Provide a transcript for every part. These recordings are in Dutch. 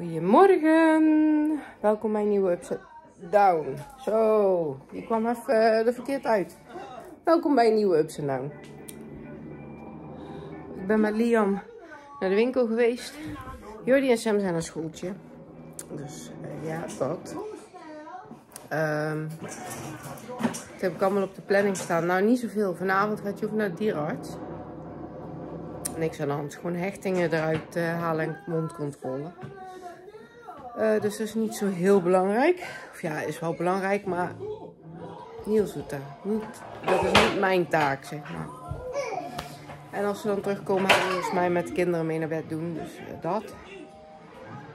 Goedemorgen. Welkom bij een nieuwe Upside Down. Zo, die kwam even er verkeerd uit. Welkom bij een nieuwe Upside Down. Ik ben met Liam naar de winkel geweest. Jordi en Sam zijn naar schooltje. Dus uh, ja, dat. Um, dat heb ik allemaal op de planning staan. Nou, niet zoveel. Vanavond gaat Joef naar de dierenarts. Niks aan de hand. Gewoon hechtingen eruit uh, halen en mondcontrole. Uh, dus dat is niet zo heel belangrijk. Of ja, is wel belangrijk, maar Niels doet dat. Niet, dat is niet mijn taak, zeg maar. En als ze dan terugkomen, gaan Niels mij met de kinderen mee naar bed doen. Dus uh, dat.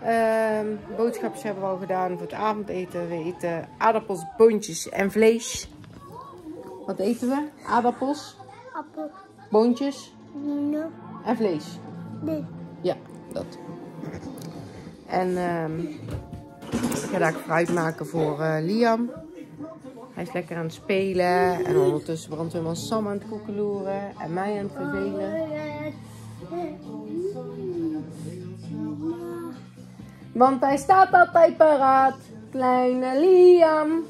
Uh, boodschapjes hebben we al gedaan voor het avondeten. We eten aardappels, boontjes en vlees. Wat eten we? Aardappels? Appel. Boontjes? Nee. En vlees? Nee. Ja, dat. En um, ik ga daar fruit maken voor uh, Liam. Hij is lekker aan het spelen. En ondertussen brandt we wel Sam aan het koekeloeren. En mij aan het vervelen. Want hij staat altijd paraat. Kleine Liam.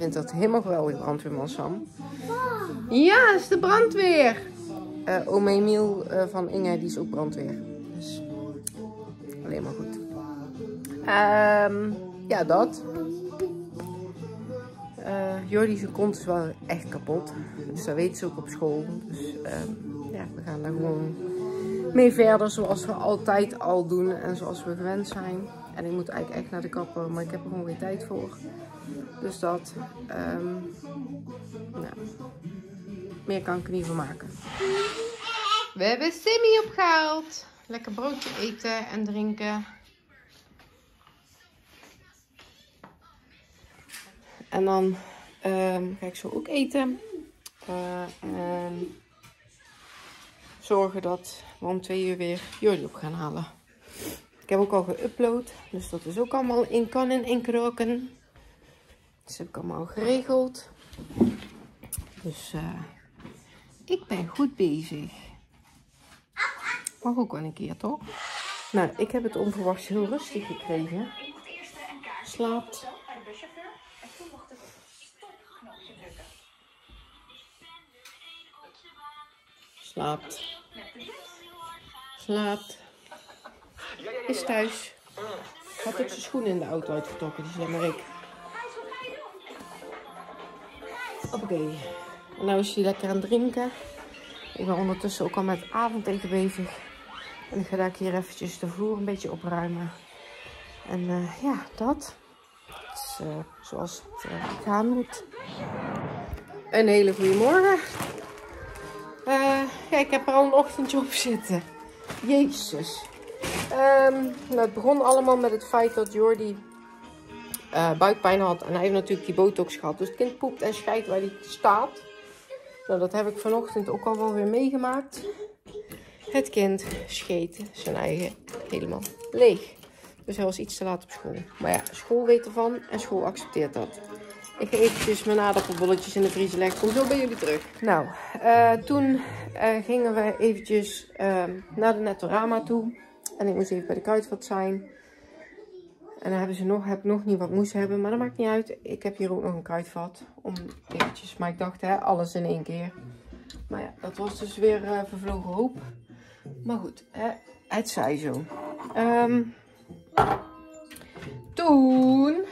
Vindt dat helemaal geweldig, brandweerman Sam. Ja, het is de brandweer. Uh, oom Emiel uh, van Inge, die is ook brandweer. Dus alleen maar goed. Um, ja, dat. Uh, Jordi zijn kont is wel echt kapot. Dus dat weten ze ook op school. Dus um, ja, we gaan daar gewoon mee verder zoals we altijd al doen. En zoals we gewend zijn. En ik moet eigenlijk echt naar de kapper, maar ik heb er gewoon geen tijd voor. Dus dat, um, nou, meer kan ik er niet van maken. We hebben Simmy opgehaald. Lekker broodje eten en drinken. En dan um, ga ik zo ook eten. Uh, en zorgen dat we om twee uur weer Jordi op gaan halen. Ik heb ook al geüpload, dus dat is ook allemaal in kan en in kroken. Dat heb ik allemaal geregeld. Dus uh, ik ben goed bezig. Mag ook wel een keer, toch? Nou, ik heb het onverwachts heel rustig gekregen. Slaapt. Slaapt. Slaapt. Is thuis. Had ook zijn schoenen in de auto uitgetrokken, die zei maar ik. Oké, en nu is hij lekker aan het drinken. Ik ben ondertussen ook al met avondeten bezig. En ik ga daar hier eventjes de vloer een beetje opruimen. En uh, ja, dat. is uh, zoals het uh, gaan moet. Een hele goede morgen. ja, ik heb er al een ochtendje op zitten. Jezus. Um, nou, het begon allemaal met het feit dat Jordi uh, buikpijn had. En hij heeft natuurlijk die botox gehad. Dus het kind poept en scheidt waar hij staat. Nou, dat heb ik vanochtend ook al wel weer meegemaakt. Het kind scheet zijn eigen helemaal leeg. Dus hij was iets te laat op school. Maar ja, school weet ervan en school accepteert dat. Ik ga eventjes mijn aardappelbolletjes in de vriezer leggen. Kom zo bij jullie terug. Nou, uh, toen uh, gingen we eventjes uh, naar de Nettorama toe. En ik moest even bij de kruidvat zijn. En dan hebben ze nog, heb nog niet wat moest hebben. Maar dat maakt niet uit. Ik heb hier ook nog een kruidvat. Om eventjes. Maar ik dacht, hè, alles in één keer. Maar ja, dat was dus weer uh, vervlogen hoop. Maar goed, hè, het zij zo. Um, toen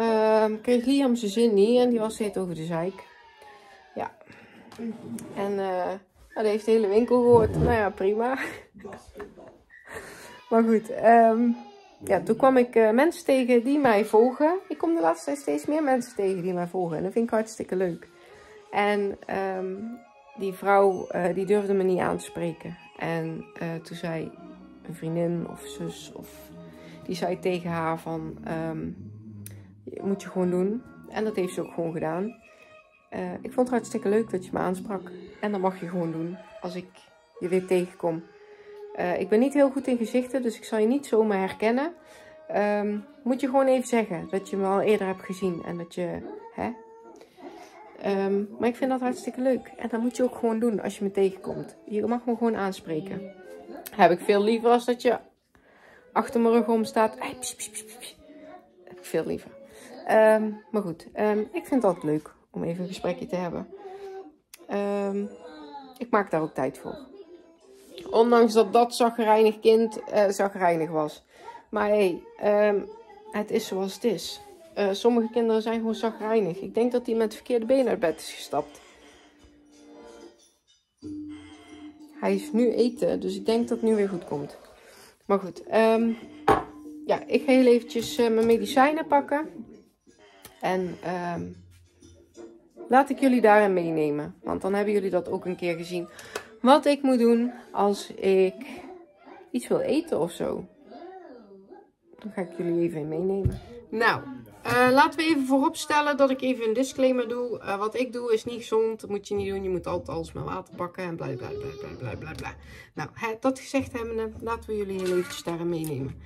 um, kreeg Liam zijn zin niet. En die was steeds over de zeik. Ja. En uh, nou, die heeft de hele winkel gehoord. Nou ja, prima. maar goed, um, ja, toen kwam ik uh, mensen tegen die mij volgen. Ik kom de laatste tijd steeds meer mensen tegen die mij volgen. En dat vind ik hartstikke leuk. En um, die vrouw, uh, die durfde me niet aan te spreken. En uh, toen zei een vriendin of zus, of die zei tegen haar van, um, moet je gewoon doen. En dat heeft ze ook gewoon gedaan. ik vond het hartstikke leuk dat je me aansprak. En dat mag je gewoon doen als ik je weer tegenkom. Uh, ik ben niet heel goed in gezichten, dus ik zal je niet zomaar herkennen. Um, moet je gewoon even zeggen dat je me al eerder hebt gezien. En dat je, hè, Ehm, maar ik vind dat hartstikke leuk. En dat moet je ook gewoon doen als je me tegenkomt. Je mag me gewoon aanspreken. Heb ik veel liever als dat je achter mijn rug om staat. Heb ik veel liever. Ehm, maar goed, ik vind altijd leuk om even een gesprekje te hebben. ik maak daar ook tijd voor. Ondanks dat dat zagrijnig kind uh, was. Maar hé, hey, het is zoals het is. Uh, sommige kinderen zijn gewoon zagrijnig. Ik denk dat hij met de verkeerde been uit bed is gestapt. Hij is nu eten, dus ik denk dat het nu weer goed komt. Maar goed, um, ja, ik ga heel eventjes uh, mijn medicijnen pakken. En um, laat ik jullie daarin meenemen. Want dan hebben jullie dat ook een keer gezien. Wat ik moet doen als ik iets wil eten of zo. Dan ga ik jullie even meenemen. Nou, uh, laten we even vooropstellen dat ik even een disclaimer doe. Uh, wat ik doe is niet gezond. Dat moet je niet doen. Je moet altijd alles met water pakken en bla bla bla bla bla bla. Nou, hè, dat gezegd hebbende, laten we jullie heel eventjes daarin meenemen.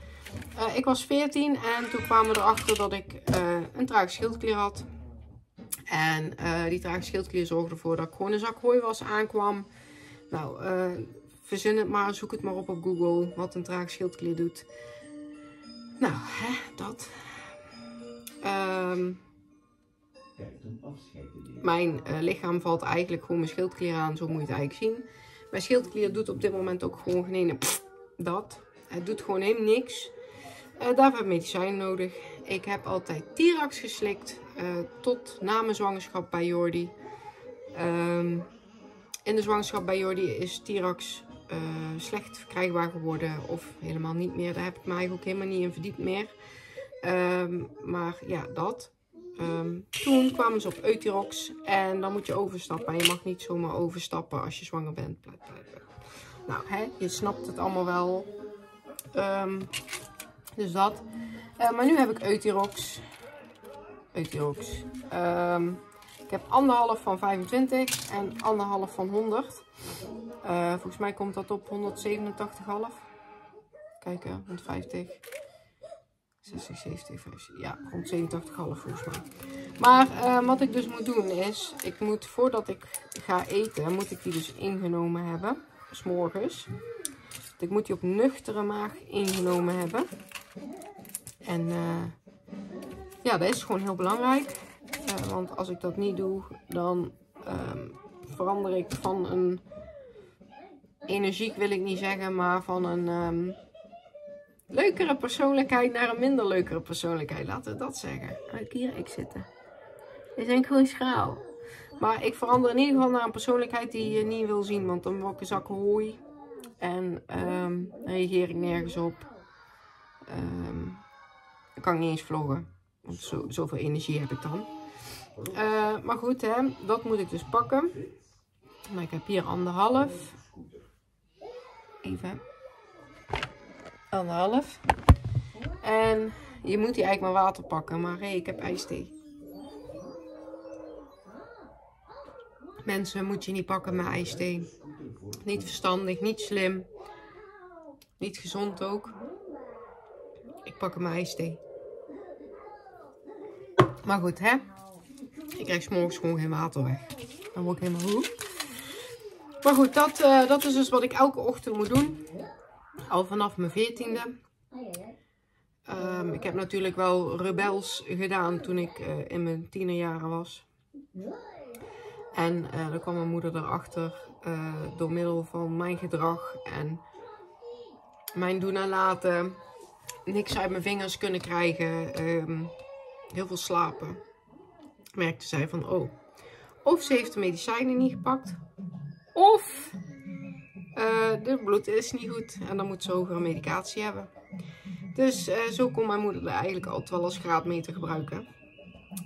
Uh, ik was 14 en toen kwamen we erachter dat ik een trage schildklier had. En die trage schildklier zorgde ervoor dat ik gewoon een zak hooiwas aankwam. Nou, verzin het maar, zoek het maar op op Google wat een trage schildklier doet. Nou, hè, dat. Um, mijn uh, lichaam valt eigenlijk gewoon mijn schildklier aan, zo moet je het eigenlijk zien. Mijn schildklier doet op dit moment ook gewoon geen dat. Het doet gewoon helemaal niks. Uh, daarvoor heb ik medicijn nodig. Ik heb altijd Tirax geslikt tot na mijn zwangerschap bij Jordi. Um, in de zwangerschap bij Jordi is Tirax slecht verkrijgbaar geworden of helemaal niet meer. Daar heb ik me eigenlijk ook helemaal niet in verdiept meer. Um, maar ja, dat. Um, toen kwamen ze op Euthyrox en dan moet je overstappen. En je mag niet zomaar overstappen als je zwanger bent. Nou, je snapt het allemaal wel. Um, dus dat. Uh, maar nu heb ik Euthyrox. Euthyrox. Ik heb anderhalf van 25 en anderhalf van 100. Uh, volgens mij komt dat op 187,5. Kijken, 150. 60, 70, 50, ja, rond 87,5 volgens mij. Maar uh, wat ik dus moet doen is, ik moet voordat ik ga eten, moet ik die dus ingenomen hebben. S'morgens. ik moet die op nuchtere maag ingenomen hebben. En uh, ja, dat is gewoon heel belangrijk. Uh, want als ik dat niet doe, dan um, verander ik van een energiek wil ik niet zeggen, maar van een... Um, leukere persoonlijkheid naar een minder leukere persoonlijkheid. Laten we dat zeggen. Kijk hier, ik zitten. Dit zijn gewoon schraal. Maar ik verander in ieder geval naar een persoonlijkheid die je niet wil zien. Want dan word ik een zak hooi. En um, reageer ik nergens op. Um, dan kan ik niet eens vloggen. Want zo, zoveel energie heb ik dan. Uh, maar goed, hè, dat moet ik dus pakken. Maar ik heb hier anderhalf. Even anderhalf. En je moet hier eigenlijk maar water pakken. Maar hey, ik heb ijsthee. Mensen moet je niet pakken met ijsthee. Niet verstandig, niet slim. Niet gezond ook. Ik pak hem ijsthee. Maar goed, hè. Ik krijg s'morgens gewoon geen water weg. Dan word ik helemaal hoe. Maar goed, dat, uh, dat is dus wat ik elke ochtend moet doen. Al vanaf mijn veertiende. Um, ik heb natuurlijk wel rebels gedaan toen ik uh, in mijn tienerjaren was. En uh, dan kwam mijn moeder erachter uh, door middel van mijn gedrag en mijn doen en laten. Niks uit mijn vingers kunnen krijgen. Um, heel veel slapen. Merkte zij van, oh, of ze heeft de medicijnen niet gepakt. Of uh, de bloed is niet goed en dan moet ze hogere medicatie hebben. Dus uh, zo kon mijn moeder er eigenlijk altijd wel als graadmeter gebruiken.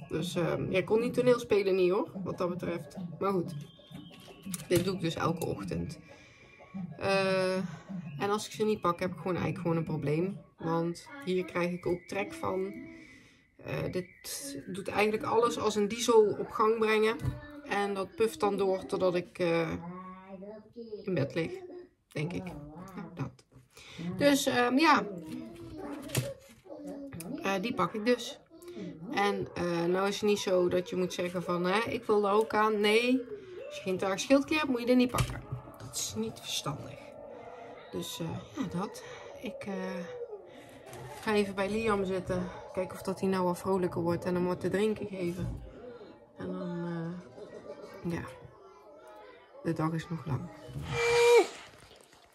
Dus uh, kon niet toneel spelen niet hoor, wat dat betreft. Maar goed, dit doe ik dus elke ochtend. Uh, en als ik ze niet pak, heb ik gewoon eigenlijk gewoon een probleem. Want hier krijg ik ook trek van. Uh, dit doet eigenlijk alles als een diesel op gang brengen. En dat puft dan door totdat ik uh, in bed lig. Denk ik. Dat. Dus um, ja. Uh, die pak ik dus. En nou is het niet zo dat je moet zeggen van, hè, ik wil er ook aan. Nee, als je geen taag schildje hebt, moet je er niet pakken. Dat is niet verstandig. Dus ja, dat. Ik ga even bij Liam zitten. Kijken of dat hij nou wat vrolijker wordt. En hem wat te drinken geven. En dan, ja. De dag is nog lang.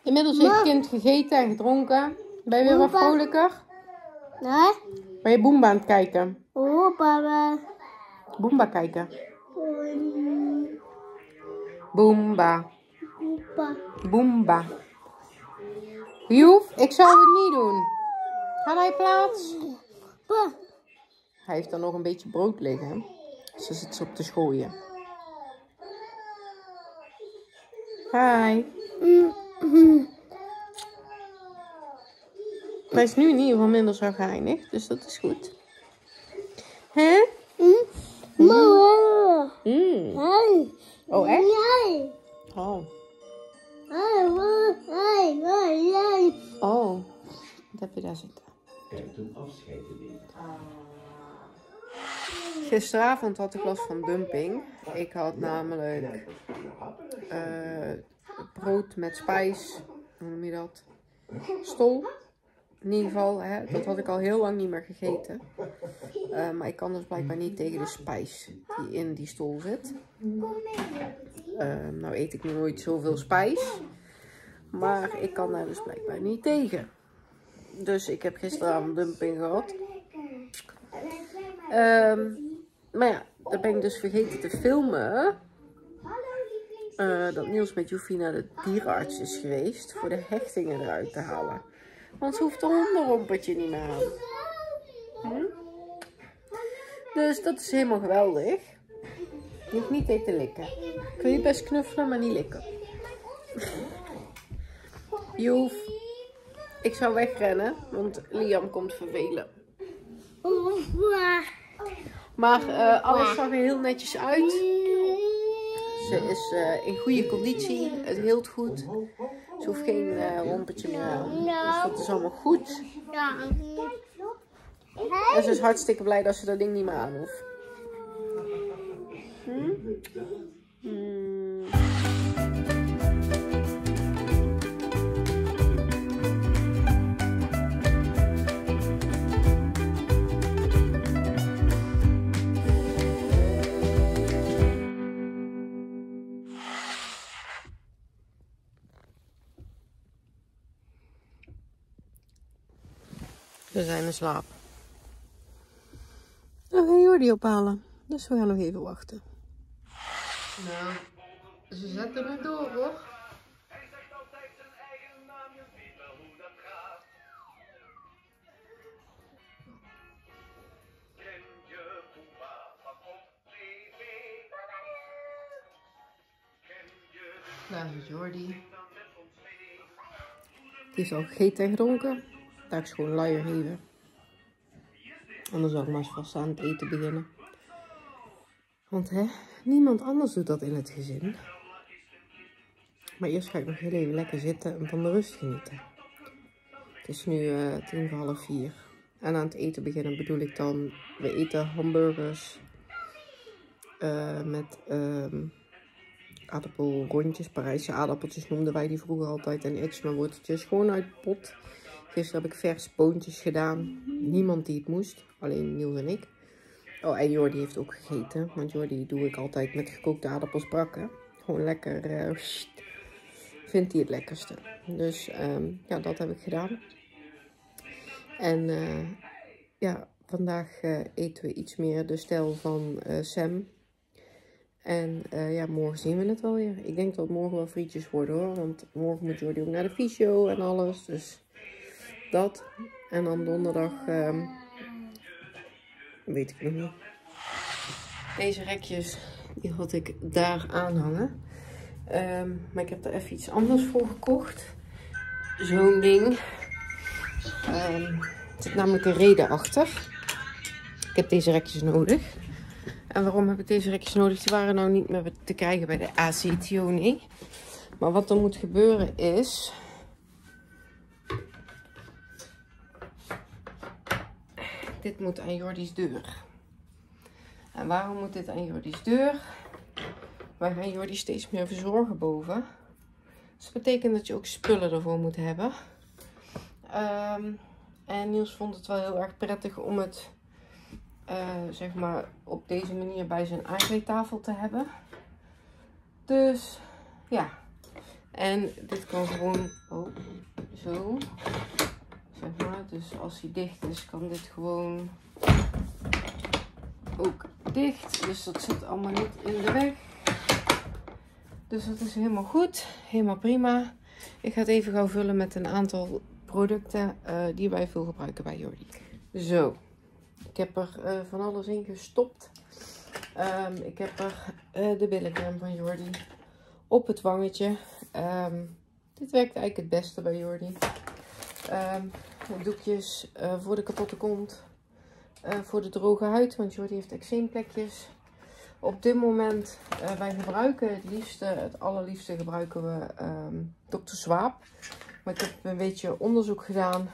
Inmiddels heeft het kind gegeten en gedronken. Ben je weer wat vrolijker? Nee. Ben je Boomba aan het kijken? Oh, papa. Boomba kijken. Boomba. Opa. Boomba. Joef, ik zou het niet doen. Je plaats. Hij heeft dan nog een beetje brood liggen. Ze zit ze op te schooien. Hi. Hij is nu in ieder geval minder zagrijnig, dus dat is goed. Hè? Mama. Mm. Oh, echt? Jij. Oh. Oh. Wat heb je daar zitten? En toen afscheid te nemen. Gisteravond had ik last van dumping. Ik had namelijk eh, brood met spijs. Hoe noem je dat? Stol. In ieder geval, hè, dat had ik al heel lang niet meer gegeten. Eh, maar ik kan dus blijkbaar niet tegen de spijs die in die stol zit. Eh, nou eet ik nooit zoveel spijs. Maar ik kan daar dus blijkbaar niet tegen. Dus ik heb gisteravond dumping gehad. Ehm, maar ja, dan ben ik dus vergeten te filmen. eh, dat Niels met Joefie naar de dierenarts is geweest. Voor de hechtingen eruit te halen. Want ze hoeft de hondenrompertje niet meer aan. Hm? Dus dat is helemaal geweldig. Je hoeft niet te likken. Ik wil je best knuffelen, maar niet likken. Joef, ik zou wegrennen, want Liam komt vervelen. Maar eh, alles zag er heel netjes uit. Ze is eh, in goede conditie. Het heelt goed. Ze hoeft geen eh rompertje meer aan. Dus dat is allemaal goed. En ze is hartstikke blij dat ze dat ding niet meer aan hoeft. Hm? Hmm. Ze zijn in slaap. Dan ga Jordi ophalen. Dus we gaan nog even wachten. Nou, ze zetten het door hoor. Hij zegt altijd zijn eigen naam, je weet wel hoe dat gaat. Ken je Boomba van op tv? Ken je Daar is Jordi. Die heeft al gegeten en gedronken. Daar is gewoon luier geven. En dan zal ik maar eens vast aan het eten beginnen. Want hè, niemand anders doet dat in het gezin. Maar eerst ga ik nog heel even lekker zitten en van de rust genieten. Het is nu eh, tien voor half vier. En aan het eten beginnen bedoel ik dan, we eten hamburgers eh, met ehm aardappelrondjes, Parijse aardappeltjes noemden wij die vroeger altijd. En extra worteltjes, gewoon uit pot. Gisteren heb ik vers boontjes gedaan. Niemand die het moest, alleen Niels en ik. Oh, en Jordi heeft ook gegeten. Want Jordi doe ik altijd met gekookte aardappels brakken. Gewoon lekker, sst, vindt hij het lekkerste. Dus ehm, ja, dat heb ik gedaan. En eh, ja, vandaag eh, eten we iets meer de stijl van Sam. En ja, morgen zien we het wel weer. Ik denk dat morgen wel frietjes worden hoor. Want morgen moet Jordi ook naar de fysio en alles. Dus dat. En dan donderdag ehm, weet ik nog niet. Deze rekjes die had ik daar aanhangen. Ehm, maar ik heb er even iets anders voor gekocht. Zo'n ding. Ehm, er zit namelijk een reden achter. Ik heb deze rekjes nodig. En waarom heb ik deze rekjes nodig? Die waren nou niet meer te krijgen bij de ACTO. Maar wat er moet gebeuren is... Dit moet aan Jordi's deur. En waarom moet dit aan Jordi's deur? Wij gaan Jordi steeds meer verzorgen boven. Dus dat betekent dat je ook spullen ervoor moet hebben. Ehm, en Niels vond het wel heel erg prettig om het eh, zeg maar op deze manier bij zijn aankleedtafel te hebben. Dus ja. En dit kan gewoon oh, zo. Dus als hij dicht is, kan dit gewoon ook dicht. Dus dat zit allemaal niet in de weg. Dus dat is helemaal goed. Helemaal prima. Ik ga het even gauw vullen met een aantal producten eh, die wij veel gebruiken bij Jordi. Zo. Ik heb er eh, van alles in gestopt. Ehm, ik heb er eh, de billetcreme van Jordi op het wangetje. Ehm, dit werkt eigenlijk het beste bij Jordi. Ehm, doekjes voor de kapotte kont. voor de droge huid, want Jordi heeft eczeemplekjes op dit moment, uh, wij gebruiken het liefste, het allerliefste gebruiken we um, Dr. Swaap. Maar ik heb een beetje onderzoek gedaan.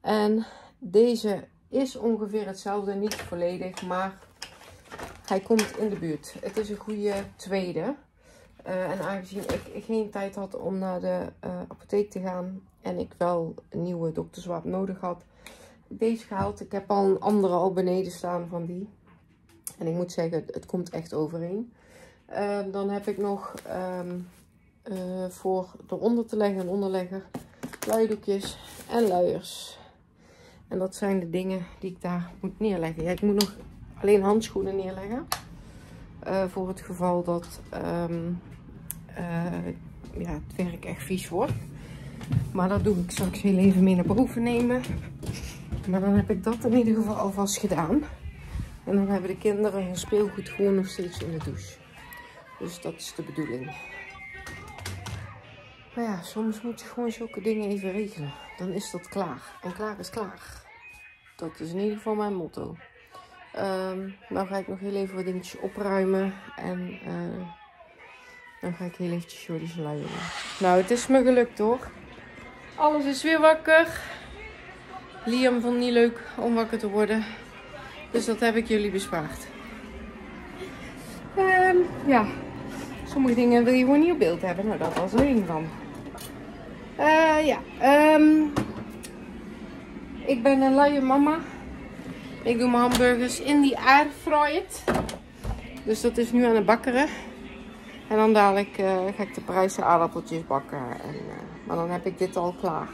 En deze is ongeveer hetzelfde, niet volledig, maar hij komt in de buurt. Het is een goede tweede. Uh, en aangezien ik geen tijd had om naar de uh, apotheek te gaan en ik wel een nieuwe Dr. Swaap nodig had, deze gehaald. Ik heb al een andere al beneden staan van die. En ik moet zeggen, het komt echt overeen. Uh, dan heb ik nog um, voor eronder te leggen en onderlegger luidoekjes en luiers. En dat zijn de dingen die ik daar moet neerleggen. Ja, ik moet nog alleen handschoenen neerleggen. Voor het geval dat um, ja, het werk echt vies wordt. Maar dat doe ik straks heel even mee naar boven nemen. Maar dan heb ik dat in ieder geval alvast gedaan. En dan hebben de kinderen hun speelgoed gewoon nog steeds in de douche. Dus dat is de bedoeling. Maar ja, soms moet je gewoon zulke dingen even regelen. Dan is dat klaar. En klaar is klaar. Dat is in ieder geval mijn motto. Um, nou ga ik nog heel even wat dingetjes opruimen. En uh, dan ga ik heel eventjes Jordi's luieren. Nou, het is me gelukt hoor. Alles is weer wakker. Liam vond het niet leuk om wakker te worden. Dus dat heb ik jullie bespaard. Um, ja, sommige dingen wil je gewoon niet op beeld hebben. Nou, dat was er één van. Uh, ja, um, ik ben een luie mama. Ik doe mijn hamburgers in die airfryet. Dus dat is nu aan het bakkeren. En dan dadelijk uh, ga ik de Parijse aardappeltjes bakken. En, uh, maar dan heb ik dit al klaar.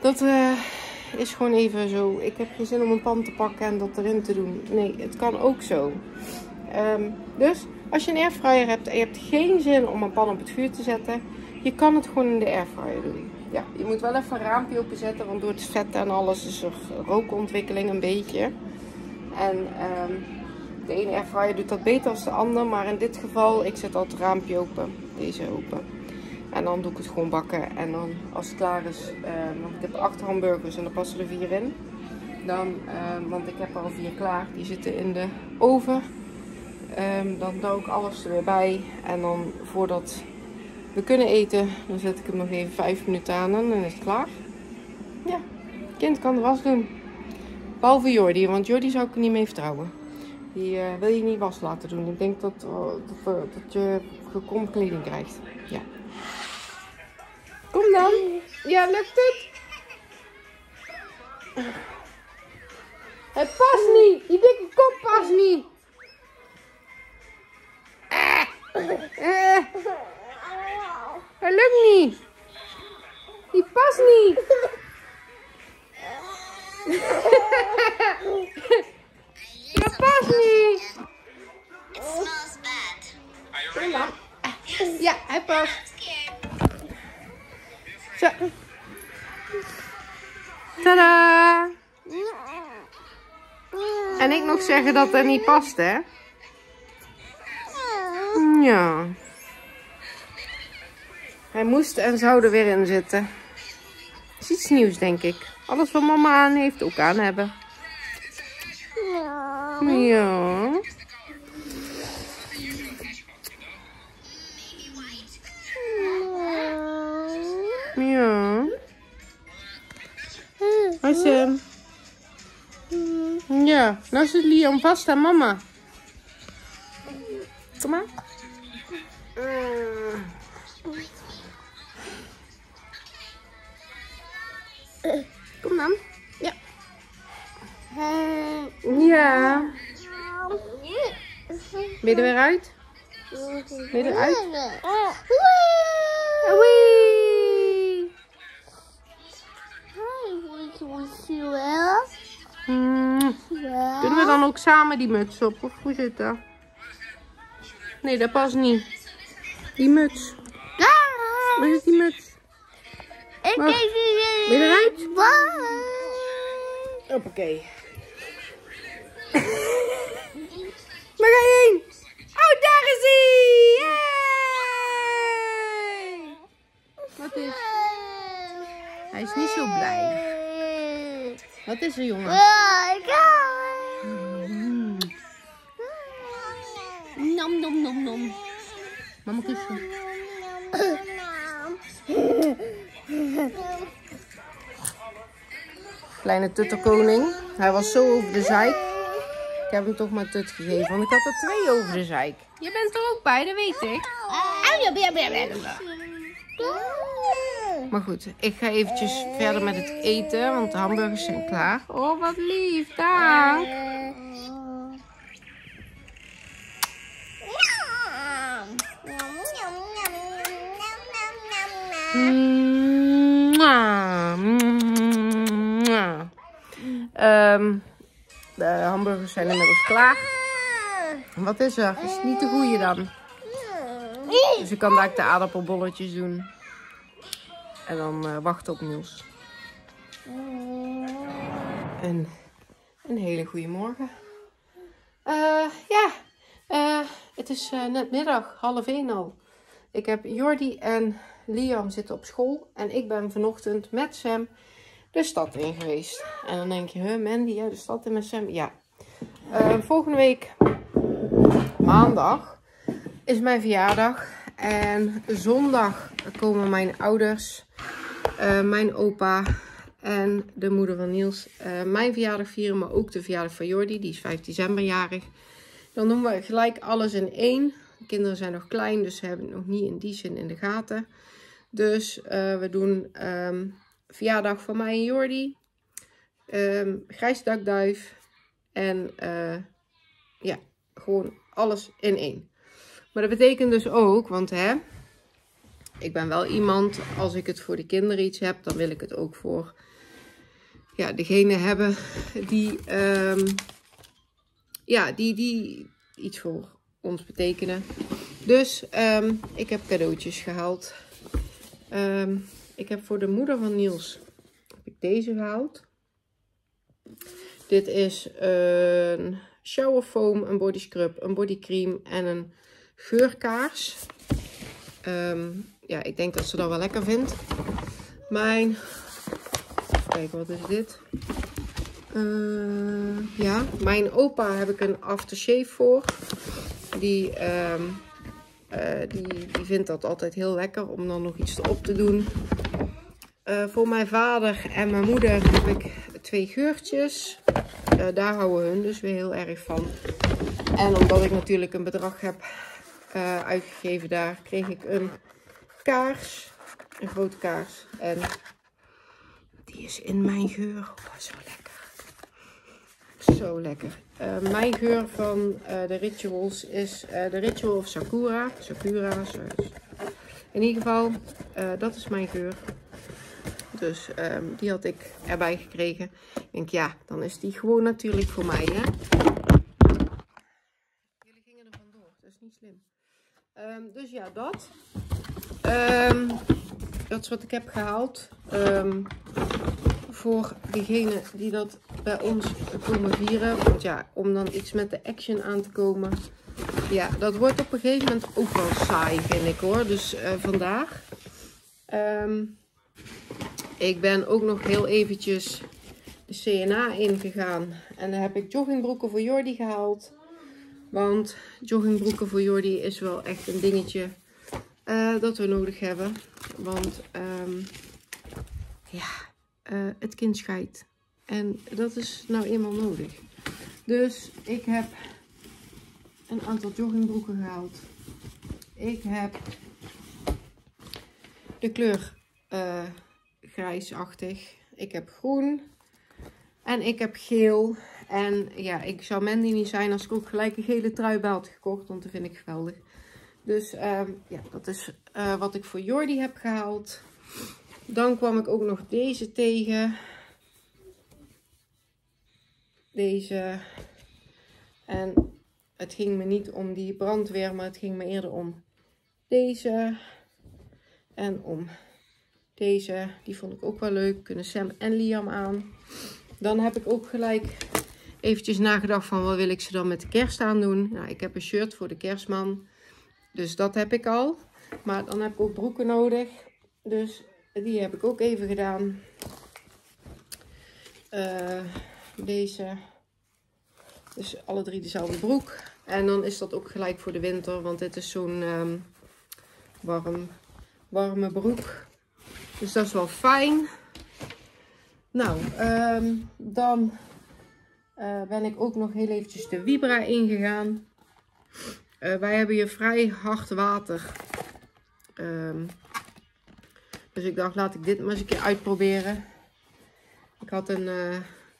Dat is gewoon even zo. Ik heb geen zin om een pan te pakken en dat erin te doen. Nee, het kan ook zo. Um, dus als je een airfryer hebt en je hebt geen zin om een pan op het vuur te zetten, je kan het gewoon in de airfryer doen. Ja, je moet wel even een raampje openzetten, want door het vet en alles is er rookontwikkeling een beetje. En um, de ene airfryer doet dat beter dan de andere, maar in dit geval, ik zet altijd het raampje open, deze open. En dan doe ik het gewoon bakken. En dan als het klaar is, uh, want ik heb acht hamburgers en er passen er vier in. Dan, uh, want ik heb er al vier klaar, die zitten in de oven. Um, dan doe ik alles er weer bij. En dan voordat we kunnen eten, dan zet ik hem nog even vijf minuten aan en dan is het klaar. Ja, kind kan de was doen. Behalve Jordi, want Jordi zou ik er niet mee vertrouwen. Die uh, wil je niet was laten doen. Ik denk dat, dat, dat je gekromd kleding krijgt. Ja. Kom dan. Ja, lukt het? Het past niet. Die dikke kop past niet. Eh. Het lukt niet. Die past niet. Dat past niet. Ja, hij past. Zo. Tada! En ik nog zeggen dat het niet past, hè? Ja. Hij moest en zou er weer in zitten. is iets nieuws, denk ik. Alles wat mama aan heeft, ook aan hebben. Ja. Ja. Ja. Hoi Sam. Ja. Ja, nou zit Liam vast aan mama. Kom maar. Kom dan. Ja. Ben je er weer uit? Ben je eruit? Wee. Mm. Kunnen we dan ook samen die muts op? Of hoe zit dat? Nee, dat past niet. Die muts. Waar zit die muts? Ik kijk niet. Ben je eruit? Bye. Hoppakee. Waar ga je? Oh, daar is hij! Yay! Wat is? Hij is niet zo blij. Wat is er, jongen? Nom, nom, nom, nom. Mama kussen. Kleine tutterkoning. Hij was zo over de zeik. Ik heb hem toch maar tut gegeven, want ik had er twee over de zeik. Je bent er ook bij, dat weet ik. Maar goed, ik ga eventjes verder met het eten, want de hamburgers zijn klaar. Oh, wat lief, dank. Mwah. De hamburgers zijn inmiddels klaar. Wat is er? Is het niet de goede dan? Dus ik kan daar de aardappelbolletjes doen. En dan eh, wachten op Niels. En een hele goede morgen. Eh, ja, eh, het is net middag, half één al. Ik heb Jordi en Liam zitten op school. En ik ben vanochtend met Sam de stad in geweest. En dan denk je, huh, Mandy, ja, de stad in met Sam? Ja. Eh, volgende week, maandag, is mijn verjaardag. En zondag komen mijn ouders, eh, mijn opa en de moeder van Niels eh, mijn verjaardag vieren. Maar ook de verjaardag van Jordi, die is 5 december jarig. Dan doen we gelijk alles in één. De kinderen zijn nog klein, dus ze hebben het nog niet in die zin in de gaten. Dus eh, we doen ehm, verjaardag van mij en Jordi. ehm grijs dakduif. En eh, ja, gewoon alles in één. Maar dat betekent dus ook, want hè, ik ben wel iemand, als ik het voor de kinderen iets heb, dan wil ik het ook voor ja, degene hebben die, ehm, ja, die, die iets voor ons betekenen. Dus ehm, ik heb cadeautjes gehaald. Ehm, ik heb voor de moeder van Niels heb ik deze gehaald. Dit is een shower foam, een body scrub, een body cream en een geurkaars. Ehm, ja, ik denk dat ze dat wel lekker vindt. Mijn, kijk wat is dit? Eh, ja, mijn opa heb ik een aftershave voor. Die, ehm, eh, die, die vindt dat altijd heel lekker om dan nog iets erop te doen. Eh, voor mijn vader en mijn moeder heb ik twee geurtjes. Eh, daar houden hun dus weer heel erg van. En omdat ik natuurlijk een bedrag heb eh, uitgegeven daar, kreeg ik een kaars. Een grote kaars. En die is in mijn geur. Oh, zo lekker. Zo lekker. Mijn geur van de rituals is de ritual of Sakura. Sakura. In ieder geval, dat is mijn geur. Dus ehm, die had ik erbij gekregen. Ik denk, ja, dan is die gewoon natuurlijk voor mij, hè. Jullie gingen er vandoor, dat is niet slim. Ehm, dus ja, dat. Ehm, dat is wat ik heb gehaald. Voor degene die dat bij ons komen vieren. Want ja, om dan iets met de action aan te komen. Ja, dat wordt op een gegeven moment ook wel saai, vind ik hoor. Dus eh, vandaag. Ehm, ik ben ook nog heel eventjes de CNA ingegaan. En dan heb ik joggingbroeken voor Jordi gehaald. Want joggingbroeken voor Jordi is wel echt een dingetje eh, dat we nodig hebben. Want ehm, ja, eh, het kind scheidt. En dat is nou eenmaal nodig. Dus ik heb een aantal joggingbroeken gehaald. Ik heb de kleur eh, grijsachtig. Ik heb groen. En ik heb geel. En ja, ik zou Mandy niet zijn als ik ook gelijk een gele trui bij gekocht. Want dat vind ik geweldig. Dus ehm, ja, dat is eh, wat ik voor Jordi heb gehaald. Dan kwam ik ook nog deze tegen. Deze. En het ging me niet om die brandweer, maar het ging me eerder om deze. En om deze. Die vond ik ook wel leuk. Kunnen Sam en Liam aan. Dan heb ik ook gelijk eventjes nagedacht van wat wil ik ze dan met de kerst aan doen. Nou, ik heb een shirt voor de kerstman. Dus dat heb ik al. Maar dan heb ik ook broeken nodig. Dus die heb ik ook even gedaan. Uh, deze. Dus alle drie dezelfde broek. En dan is dat ook gelijk voor de winter. Want dit is zo'n um, warm, warme broek. Dus dat is wel fijn. Nou, um, dan uh, ben ik ook nog heel eventjes de Vibra ingegaan. Uh, wij hebben hier vrij hard water. Um, dus ik dacht, laat ik dit maar eens een keer uitproberen. Ik had een, uh,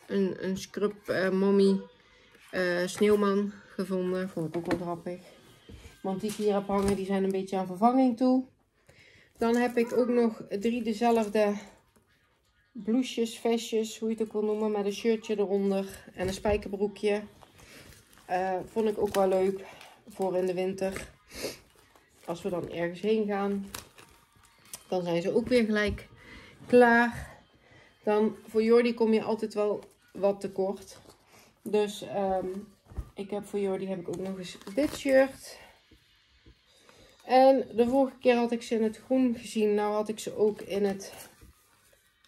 een, een scrub mommy sneeuwman gevonden. Vond ik ook wel grappig. Want die hier heb hangen, die zijn een beetje aan vervanging toe. Dan heb ik ook nog drie dezelfde blouses, vestjes, hoe je het ook wil noemen. Met een shirtje eronder en een spijkerbroekje. vond ik ook wel leuk voor in de winter. Als we dan ergens heen gaan, dan zijn ze ook weer gelijk klaar. Dan voor Jordi kom je altijd wel wat tekort. Dus um, ik heb voor Jordi heb ik ook nog eens dit shirt. En de vorige keer had ik ze in het groen gezien. Nou had ik ze ook in het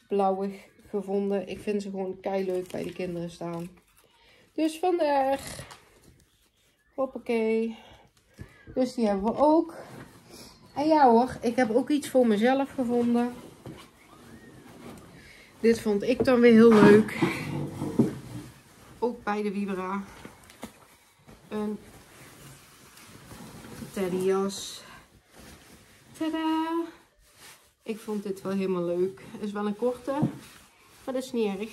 blauwig gevonden. Ik vind ze gewoon leuk bij de kinderen staan. Dus vandaag Hoppakee. Dus die hebben we ook. En ja hoor, ik heb ook iets voor mezelf gevonden. Dit vond ik dan weer heel leuk. Ook bij de Vibra. Een teddyjas. Tada! Ik vond dit wel helemaal leuk. Het is wel een korte, maar dat is niet erg.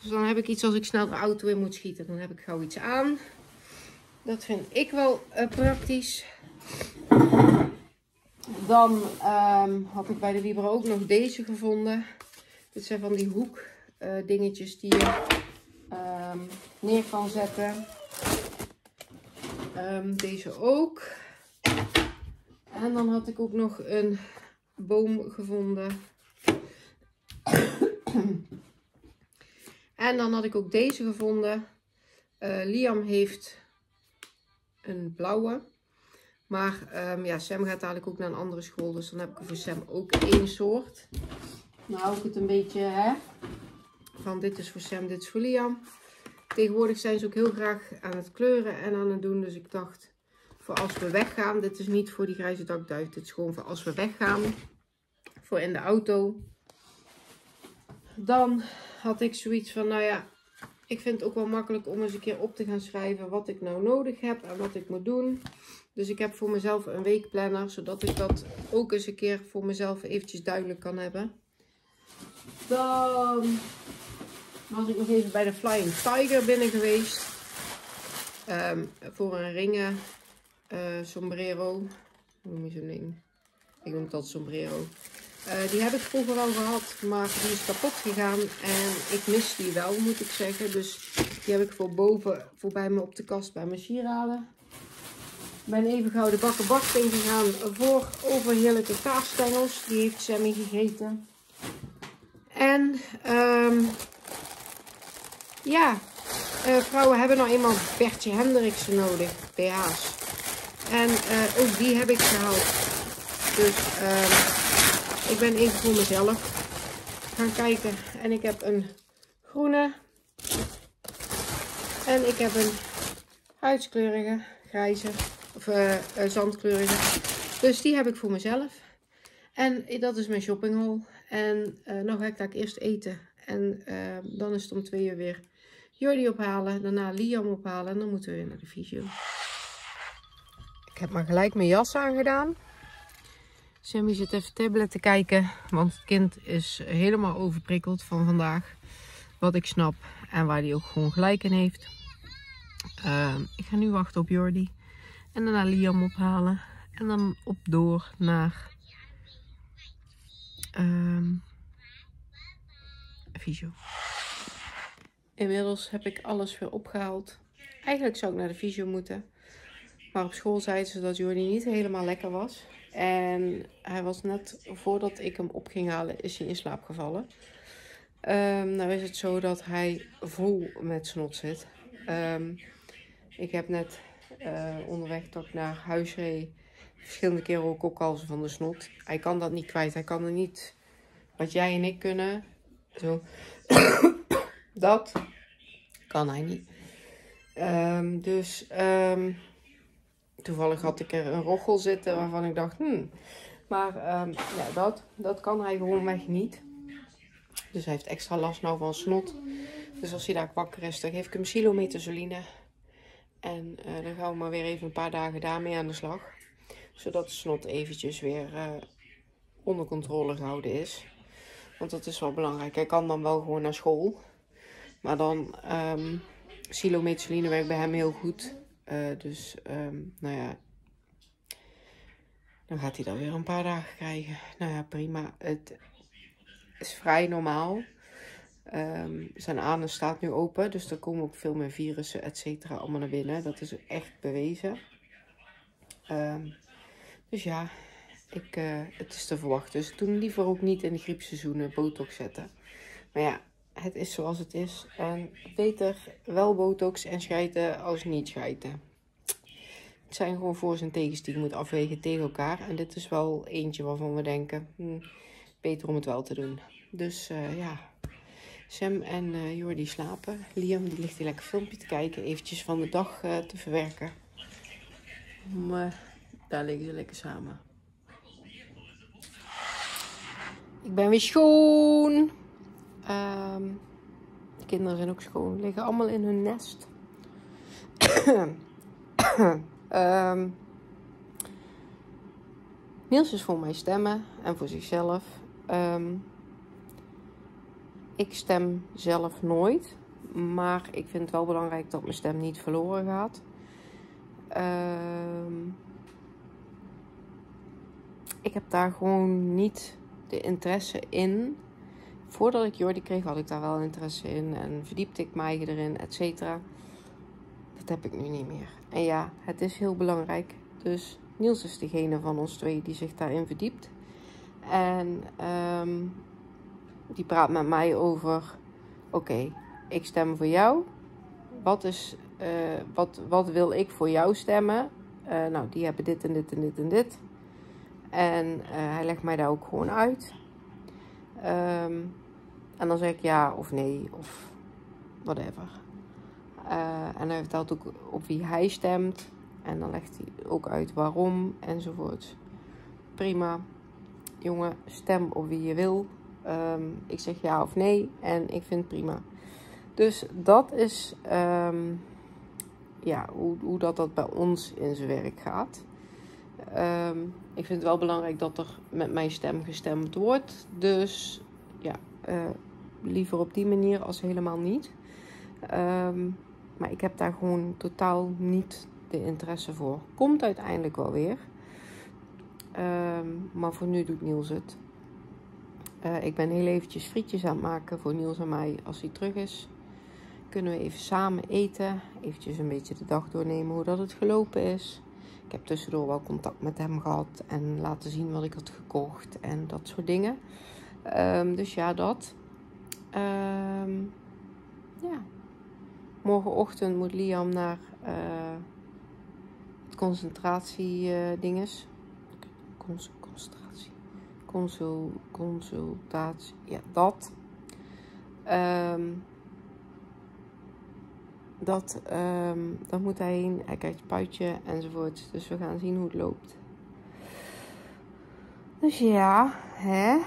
Dus dan heb ik iets als ik snel de auto in moet schieten. Dan heb ik gauw iets aan. Dat vind ik wel uh, praktisch. Dan um, had ik bij de Vibra ook nog deze gevonden. Dit zijn van die hoek uh, dingetjes die je um, neer kan zetten. Um, deze ook. En dan had ik ook nog een boom gevonden. en dan had ik ook deze gevonden. Uh, Liam heeft een blauwe. Maar um, ja, Sam gaat dadelijk ook naar een andere school. Dus dan heb ik voor Sam ook één soort. Nou hou ik het een beetje, hè. Van dit is voor Sam, dit is voor Liam. Tegenwoordig zijn ze ook heel graag aan het kleuren en aan het doen. Dus ik dacht, voor als we weggaan. Dit is niet voor die grijze dakduif. Dit is gewoon voor als we weggaan. Voor in de auto. Dan had ik zoiets van, nou ja, ik vind het ook wel makkelijk om eens een keer op te gaan schrijven wat ik nou nodig heb en wat ik moet doen. Dus ik heb voor mezelf een weekplanner, zodat ik dat ook eens een keer voor mezelf eventjes duidelijk kan hebben. Dan was ik nog even bij de Flying Tiger binnen geweest. Um, voor een ringen uh, sombrero. Hoe noem je zo'n ding? Ik noem altijd sombrero. Uh, die heb ik vroeger al gehad, maar die is kapot gegaan en ik mis die wel, moet ik zeggen. Dus die heb ik voor boven, voor bij me op de kast bij mijn sieraden. Ik ben even gauw de bakken baksteen gegaan voor overheerlijke kaasstengels. Die heeft Sammy gegeten. En um, ja, uh, vrouwen hebben nou eenmaal Bertje Hendriksen nodig, BH's. En uh, ook die heb ik gehaald. Dus um, ik ben even voor mezelf gaan kijken. En ik heb een groene. En ik heb een huidskleurige, grijze, of uh, zandkleurige. Dus die heb ik voor mezelf. En dat is mijn shoppinghal. En nou ga ik daar eerst eten. En uh, dan is het om twee uur weer Jordi ophalen, daarna Liam ophalen en dan moeten we weer naar de fysio. Ik heb maar gelijk mijn jas aangedaan. Sammy zit even tablet te kijken, want het kind is helemaal overprikkeld van vandaag. Wat ik snap en waar hij ook gewoon gelijk in heeft. Ehm, ik ga nu wachten op Jordi. En daarna Liam ophalen. En dan op door naar ehm fysio. Inmiddels heb ik alles weer opgehaald. Eigenlijk zou ik naar de fysio moeten. Maar op school zeiden ze dat Jordi niet helemaal lekker was. En hij was net voordat ik hem op ging halen, is hij in slaap gevallen. Ehm, nou is het zo dat hij vol met snot zit. Ehm, ik heb net eh, onderweg ik naar huis reed, verschillende keren ook kokhalzen van de snot. Hij kan dat niet kwijt. Hij kan er niet, wat jij en ik kunnen, zo, dat kan hij niet. Ehm, dus toevallig had ik er een rochel zitten waarvan ik dacht, hmm. Maar ehm, ja, dat, dat kan hij gewoonweg niet. Dus hij heeft extra last nou van snot. Dus als hij daar wakker is, dan geef ik hem silomethazoline. En eh, dan gaan we maar weer even een paar dagen daarmee aan de slag. Zodat de snot eventjes weer eh, onder controle gehouden is. Want dat is wel belangrijk. Hij kan dan wel gewoon naar school. Maar dan, silomethazoline werkt bij hem heel goed. Eh, dus, ehm, nou ja. Dan gaat hij dat weer een paar dagen krijgen. Nou ja, prima. Het is vrij normaal. Ehm, zijn anus staat nu open, dus er komen ook veel meer virussen, et cetera, allemaal naar binnen. Dat is echt bewezen. Ehm, dus ja, ik, eh, het is te verwachten. Dus hem liever ook niet in de griepseizoenen botox zetten. Maar ja, het is zoals het is. En beter wel botox en schijten als niet schijten. Het zijn gewoon voor's en tegens die je moet afwegen tegen elkaar. En dit is wel eentje waarvan we denken, hm, beter om het wel te doen. Dus eh, ja, Sam en eh Jordi slapen. Liam die ligt hier lekker filmpje te kijken, eventjes van de dag eh, te verwerken. Maar daar liggen ze lekker samen. Ik ben weer schoon. Ehm, de kinderen zijn ook schoon. Liggen allemaal in hun nest. Ehm, Niels is voor mij stemmen en voor zichzelf. Ehm, ik stem zelf nooit. Maar ik vind het wel belangrijk dat mijn stem niet verloren gaat. Ik heb daar gewoon niet de interesse in. Voordat ik Jordi kreeg, had ik daar wel interesse in. En verdiepte ik mij erin, et cetera. Dat heb ik nu niet meer. En ja, het is heel belangrijk. Dus Niels is degene van ons twee die zich daarin verdiept. En ehm, die praat met mij over: oké, ik stem voor jou. Wat, is, eh, wat, wat wil ik voor jou stemmen? Eh, nou, die hebben dit en dit en dit en dit. En eh, hij legt mij daar ook gewoon uit. Ehm, en dan zeg ik ja of nee of whatever. Eh, en hij vertelt ook op wie hij stemt. En dan legt hij ook uit waarom enzovoort. Prima. Jongen, stem op wie je wil. Ehm, ik zeg ja of nee en ik vind het prima. Dus dat is ehm, ja, hoe, hoe dat, dat bij ons in zijn werk gaat. Ehm, ik vind het wel belangrijk dat er met mijn stem gestemd wordt. Dus ja, eh, liever op die manier als helemaal niet. Ehm, maar ik heb daar gewoon totaal niet de interesse voor. Komt uiteindelijk wel weer. Ehm, maar voor nu doet Niels het. Eh, ik ben heel eventjes frietjes aan het maken voor Niels en mij als hij terug is. Kunnen we even samen eten. Eventjes een beetje de dag doornemen hoe dat het gelopen is. Ik heb tussendoor wel contact met hem gehad en laten zien wat ik had gekocht en dat soort dingen. Ehm, dus ja, dat. Ehm, ja. Morgenochtend moet Liam naar eh, het concentratiedinges. Concentratie. Consul, consultatie. Ja, dat. Ehm dat, ehm dat moet hij heen. Hij krijgt een puitje enzovoort. Dus we gaan zien hoe het loopt. Dus ja, hè.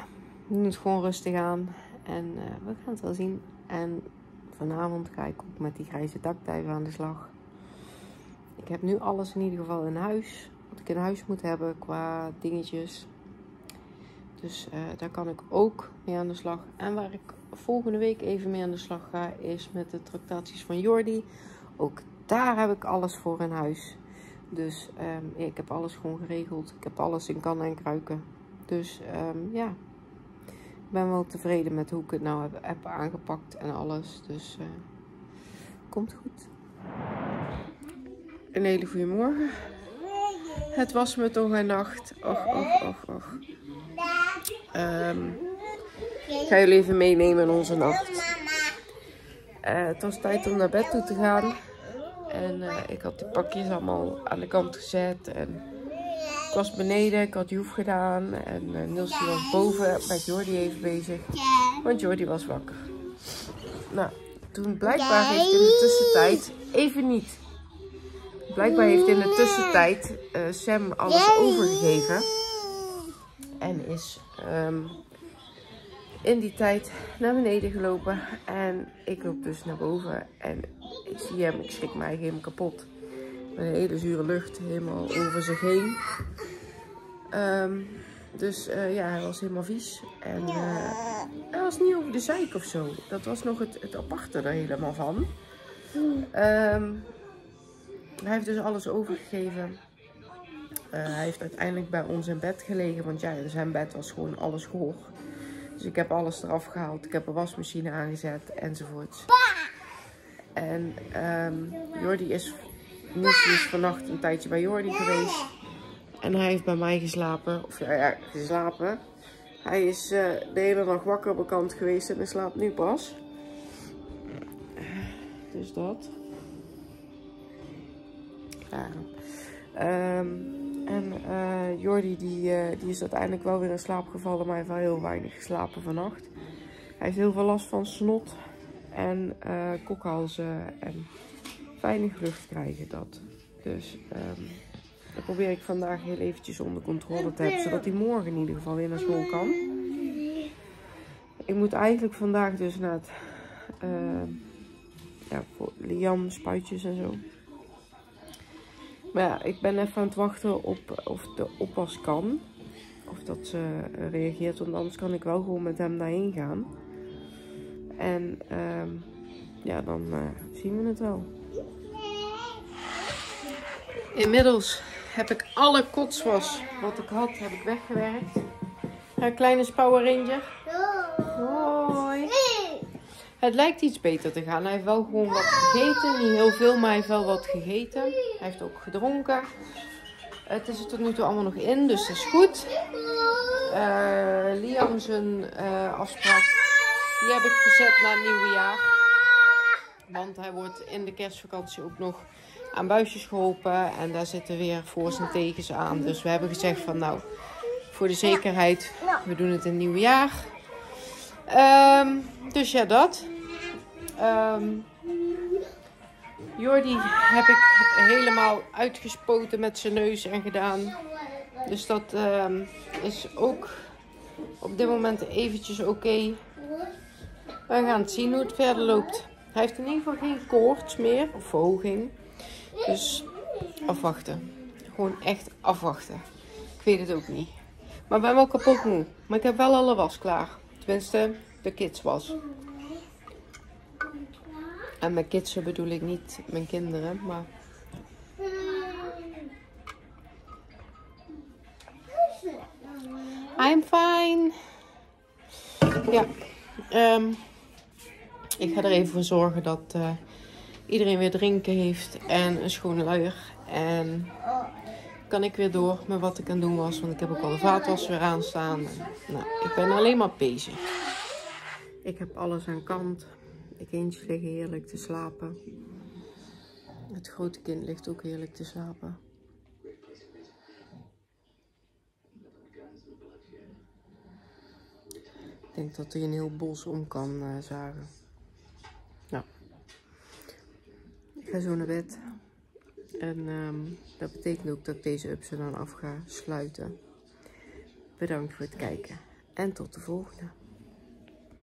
We het gewoon rustig aan. En eh, we gaan het wel zien. En vanavond ga ik ook met die grijze dakduiven aan de slag. Ik heb nu alles in ieder geval in huis. Wat ik in huis moet hebben qua dingetjes. Dus eh, daar kan ik ook mee aan de slag. En waar ik volgende week even mee aan de slag ga, is met de tractaties van Jordi. Ook daar heb ik alles voor in huis. Dus ehm, ik heb alles gewoon geregeld. Ik heb alles in kannen en kruiken. Dus ehm, ja, ik ben wel tevreden met hoe ik het nou heb, aangepakt en alles. Dus eh, komt goed. Een hele goede morgen. Het was me toch een nacht. Och, och, och, och. Ehm, ik ga jullie even meenemen in onze nacht. Eh, het was tijd om naar bed toe te gaan. En eh, ik had de pakjes allemaal aan de kant gezet. En ik was beneden, ik had Joef gedaan. En uh, die was boven met Jordi even bezig. Want Jordi was wakker. Nou, toen blijkbaar heeft in de tussentijd... Even niet. Blijkbaar heeft in de tussentijd eh, Sam alles overgegeven. En is ehm, in die tijd naar beneden gelopen. En ik loop dus naar boven. En ik zie hem, ik schrik mij helemaal kapot. Met een hele zure lucht helemaal over zich heen. Ehm, dus eh, ja, hij was helemaal vies. En eh, hij was niet over de zeik of zo. Dat was nog het, het aparte er helemaal van. Ehm, hij heeft dus alles overgegeven. Eh, hij heeft uiteindelijk bij ons in bed gelegen. Want ja, zijn bed was gewoon alles goor. Dus ik heb alles eraf gehaald. Ik heb een wasmachine aangezet enzovoorts. En um, Jordi is, Niels is vannacht een tijdje bij Jordi geweest. En hij heeft bij mij geslapen. Of ja, geslapen. Hij is uh, de hele dag wakker bekant geweest en hij slaapt nu pas. Dus dat. Ja. Um, en uh, Jordi die, uh, die is uiteindelijk wel weer in slaap gevallen, maar hij heeft wel heel weinig geslapen vannacht. Hij heeft heel veel last van snot en uh, kokhalzen en weinig lucht krijgen dat. Dus um, dat probeer ik vandaag heel eventjes onder controle te hebben, zodat hij morgen in ieder geval weer naar school kan. Ik moet eigenlijk vandaag dus naar het ja, voor Liam spuitjes en zo. Maar ja, ik ben even aan het wachten op of de oppas kan. Of dat ze reageert, want anders kan ik wel gewoon met hem daarheen gaan. En uh, ja, dan uh, zien we het wel. Inmiddels heb ik alle kotswas wat ik had, heb ik weggewerkt. Een kleine Power Ranger. Het lijkt iets beter te gaan. Hij heeft wel gewoon wat gegeten. Niet heel veel, maar hij heeft wel wat gegeten. Hij heeft ook gedronken. Het is er tot nu toe allemaal nog in, dus dat is goed. Uh, Liam zijn uh, afspraak, die heb ik gezet naar het nieuwe jaar. Want hij wordt in de kerstvakantie ook nog aan buisjes geholpen. En daar zitten weer voor's en tegens aan. Dus we hebben gezegd van nou, voor de zekerheid, we doen het in het nieuwe jaar. Um, dus ja, dat. Um, Jordi heb ik helemaal uitgespoten met zijn neus en gedaan. Dus dat um, is ook op dit moment eventjes oké. We gaan zien hoe het verder loopt. Hij heeft in ieder geval geen koorts meer, of verhoging. Dus afwachten. Gewoon echt afwachten. Ik weet het ook niet. Maar ik ben wel kapot moe. Maar ik heb wel alle was klaar. Tenminste, de kids was. En met kids bedoel ik niet mijn kinderen, maar... I'm fine. Ja, um, ik ga er even voor zorgen dat uh, iedereen weer drinken heeft en een schone luier. En kan ik weer door met wat ik aan het doen was, want ik heb ook al de vaatwas weer aanstaan. Nou, ik ben alleen maar bezig. Ik heb alles aan kant. De kindjes liggen heerlijk te slapen. Het grote kind ligt ook heerlijk te slapen. Ik denk dat hij een heel bos om kan uh, zagen. Nou, ik ga zo naar bed. En um, dat betekent ook dat ik deze ups dan af ga sluiten. Bedankt voor het kijken en tot de volgende.